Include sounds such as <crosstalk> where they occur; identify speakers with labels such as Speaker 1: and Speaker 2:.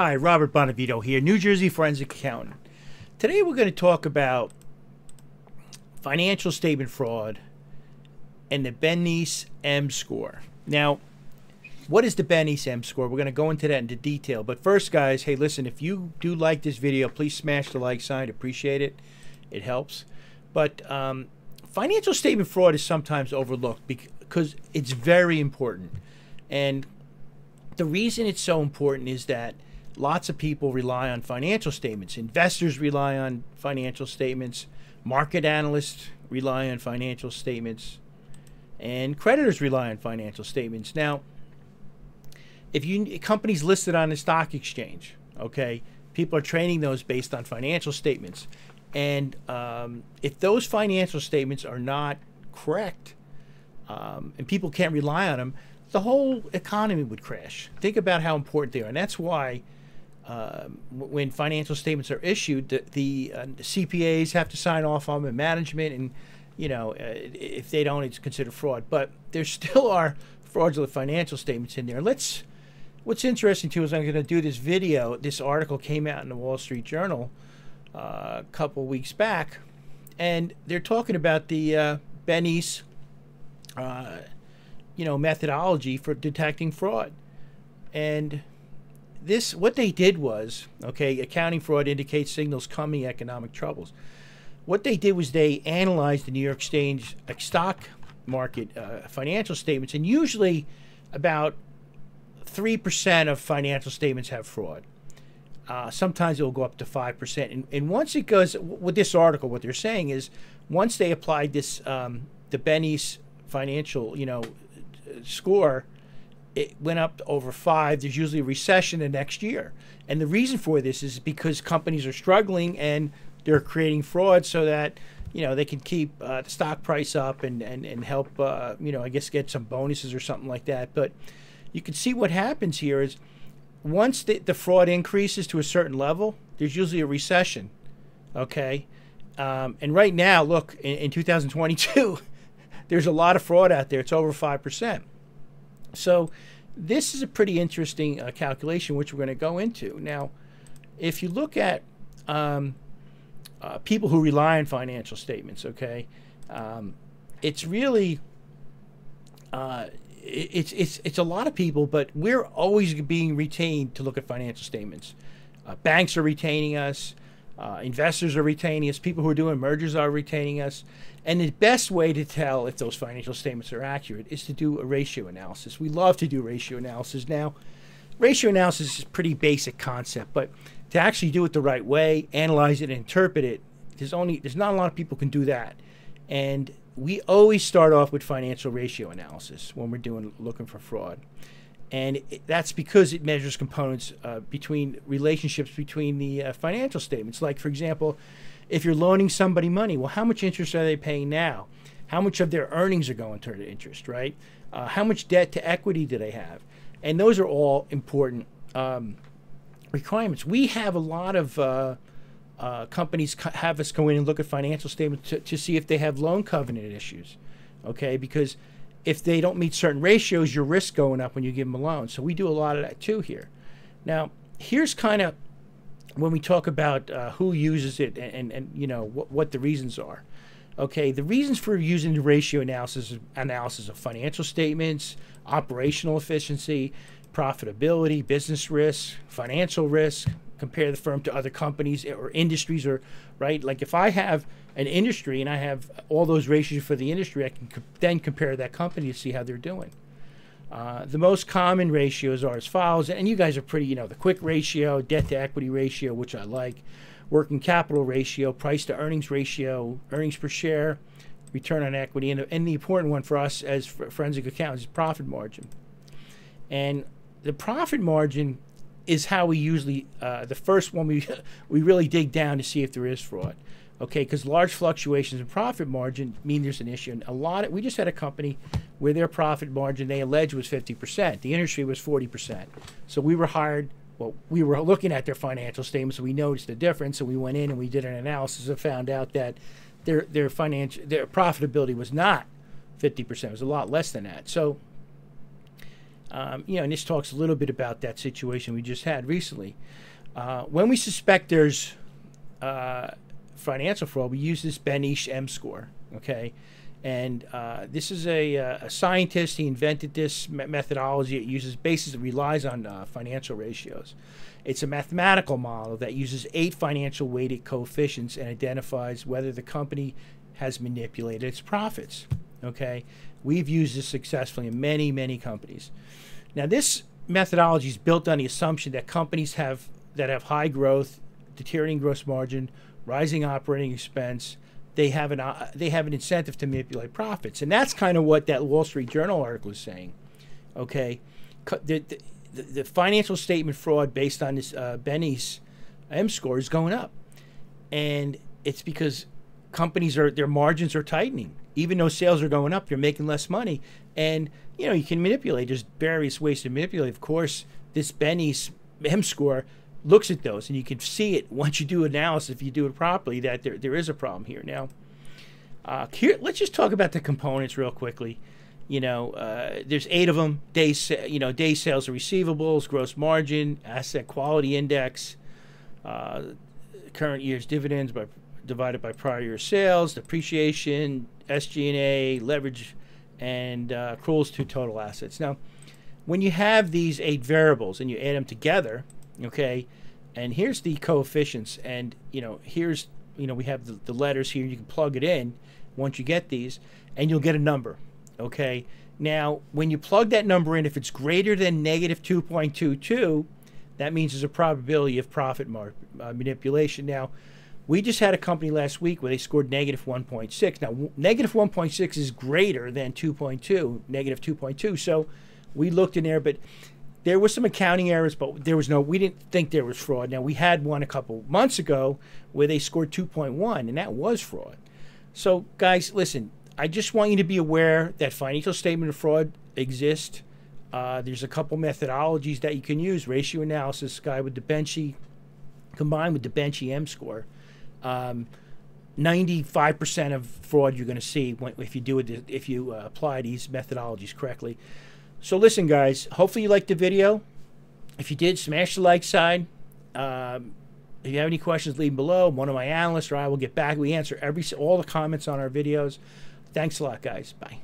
Speaker 1: Hi, Robert Bonavito here, New Jersey Forensic Accountant. Today we're going to talk about financial statement fraud and the Beneish M score. Now, what is the Beneish M score? We're going to go into that into detail. But first, guys, hey, listen, if you do like this video, please smash the like sign. Appreciate it. It helps. But um, financial statement fraud is sometimes overlooked because it's very important. And the reason it's so important is that lots of people rely on financial statements. Investors rely on financial statements. Market analysts rely on financial statements. And creditors rely on financial statements. Now, if you companies listed on the stock exchange, okay, people are trading those based on financial statements. And um, if those financial statements are not correct, um, and people can't rely on them, the whole economy would crash. Think about how important they are, and that's why uh, when financial statements are issued, the, the uh, CPAs have to sign off on them, management, and you know, uh, if they don't, it's considered fraud. But there <laughs> still are fraudulent financial statements in there. Let's. What's interesting too is I'm going to do this video. This article came out in the Wall Street Journal uh, a couple weeks back, and they're talking about the uh, Beneish, uh, you know, methodology for detecting fraud, and this what they did was okay accounting fraud indicates signals coming economic troubles. What they did was they analyzed the new york exchange stock market uh, financial statements and usually about 3% of financial statements have fraud. Uh, sometimes it will go up to 5% and, and once it goes with this article what they're saying is once they applied this um, the Beneish financial you know score it went up over five. There's usually a recession the next year. And the reason for this is because companies are struggling and they're creating fraud so that you know they can keep uh, the stock price up and and, and help uh, you know I guess get some bonuses or something like that. But you can see what happens here is once the, the fraud increases to a certain level, there's usually a recession. Okay, um, and right now, look in, in 2022, <laughs> there's a lot of fraud out there. It's over five percent. So this is a pretty interesting uh, calculation, which we're going to go into. Now, if you look at um, uh, people who rely on financial statements, okay, um, it's really uh, it's it's it's a lot of people, but we're always being retained to look at financial statements. Uh, banks are retaining us. Uh, investors are retaining us. People who are doing mergers are retaining us. And the best way to tell if those financial statements are accurate is to do a ratio analysis. We love to do ratio analysis now. Ratio analysis is a pretty basic concept, but to actually do it the right way, analyze it, and interpret it, there's only there's not a lot of people can do that. And we always start off with financial ratio analysis when we're doing looking for fraud and it, that's because it measures components uh, between relationships between the uh, financial statements. Like, for example, if you're loaning somebody money, well, how much interest are they paying now? How much of their earnings are going toward interest, right? Uh, how much debt to equity do they have? And those are all important um, requirements. We have a lot of uh, uh, companies have us go in and look at financial statements to, to see if they have loan covenant issues, okay? Because if they don't meet certain ratios, your risk going up when you give them a loan. So we do a lot of that too here. Now, here's kind of when we talk about uh, who uses it and, and, and you know what, what the reasons are. Okay, the reasons for using the ratio analysis analysis of financial statements, operational efficiency, profitability, business risk, financial risk, compare the firm to other companies or industries or right? Like if i have an industry and i have all those ratios for the industry i can co- then compare that company to see how they're doing. Uh, the most common ratios are as follows and you guys are pretty you know the quick ratio debt to equity ratio which i like working capital ratio price to earnings ratio earnings per share return on equity and, and the important one for us as forensic accountants is profit margin. And the profit margin is how we usually uh, the first one we <laughs> we really dig down to see if there is fraud. Okay, because large fluctuations in profit margin mean there's an issue. And a lot of we just had a company where their profit margin they alleged was 50%. The industry was 40%. So we were hired. Well, we were looking at their financial statements, and we noticed the difference. So we went in and we did an analysis and found out that their their financial their profitability was not 50%. It was a lot less than that. So Um, you know, and this talks a little bit about that situation we just had recently. Uh, when we suspect there's uh, financial fraud, we use this Beneish M score. Okay, and uh, this is a, uh, a, scientist. He invented this me- methodology. It uses basis. It relies on uh, financial ratios. It's a mathematical model that uses eight financial weighted coefficients and identifies whether the company has manipulated its profits. Okay, we've used this successfully in many, many companies. Now, this methodology is built on the assumption that companies have that have high growth, deteriorating gross margin, rising operating expense, they have an uh, they have an incentive to manipulate profits, and that's kind of what that Wall Street Journal article is saying. Okay, the, the, the financial statement fraud based on this uh, Beneish M score is going up, and it's because companies are their margins are tightening. Even though sales are going up, you're making less money, and you know you can manipulate. There's various ways to manipulate. Of course, this Beneish M score looks at those, and you can see it once you do analysis, if you do it properly, that there, there is a problem here. Now, uh, here, let's just talk about the components real quickly. You know, uh, there's eight of them. Days, you know, day sales and receivables, gross margin, asset quality index, uh, current year's dividends by divided by prior year sales, depreciation, SG&A, leverage, and uh, accruals to total assets. Now, when you have these eight variables and you add them together, okay and here's the coefficients and you know here's you know we have the, the letters here you can plug it in once you get these and you'll get a number okay now when you plug that number in if it's greater than negative 2.22 that means there's a probability of profit mar- uh, manipulation now we just had a company last week where they scored negative 1.6 now negative 1.6 is greater than 2.2 negative 2.2 so we looked in there but there was some accounting errors, but there was no. We didn't think there was fraud. Now we had one a couple months ago where they scored 2.1, and that was fraud. So guys, listen. I just want you to be aware that financial statement of fraud exists. Uh, there's a couple methodologies that you can use. Ratio analysis, guy with the Beneish, combined with the Beneish M score. Um, 95% of fraud you're going to see when, if you do it if you uh, apply these methodologies correctly. So listen, guys. Hopefully you liked the video. If you did, smash the like sign. Um, if you have any questions, leave them below. One of my analysts or I will get back. We answer every all the comments on our videos. Thanks a lot, guys. Bye.